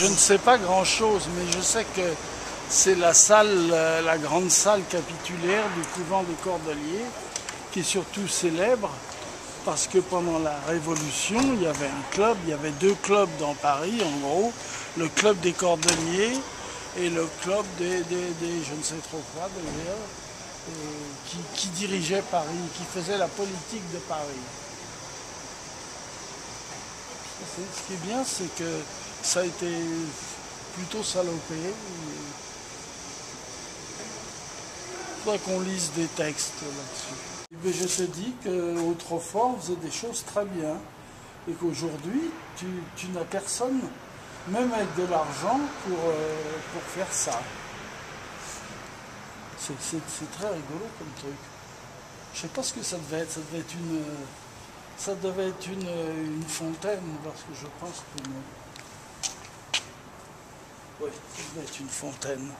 Je ne sais pas grand-chose, mais je sais que c'est la salle, euh, la grande salle capitulaire du couvent des Cordeliers, qui est surtout célèbre parce que pendant la Révolution, il y avait un club, il y avait deux clubs dans Paris, en gros, le club des Cordeliers et le club des, je ne sais trop quoi d'ailleurs, qui, qui dirigeait Paris, qui faisait la politique de Paris. Ce qui est bien, c'est que ça a été plutôt salopé. Il faudrait qu'on lise des textes là-dessus. Je te dis qu'autrefois, on faisait des choses très bien. Et qu'aujourd'hui, tu, n'as personne, même avec de l'argent, pour, euh, pour faire ça. C'est très rigolo comme truc. Je sais pas ce que ça devait être. Ça devait être une, ça devait être une, une fontaine, parce que je pense que... Oui, ça devait être une fontaine.